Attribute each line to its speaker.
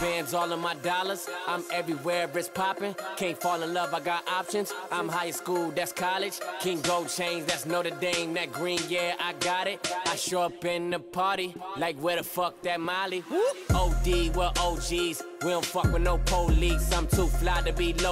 Speaker 1: bands, all of my dollars. I'm everywhere, it's popping. Can't fall in love, I got options. I'm high school, that's college. King Gold Chains, that's Notre Dame. That green, yeah, I got it. I show up in the party, like where the fuck that Molly? OD, we're OGs. We don't fuck with no police. I'm too fly to be low.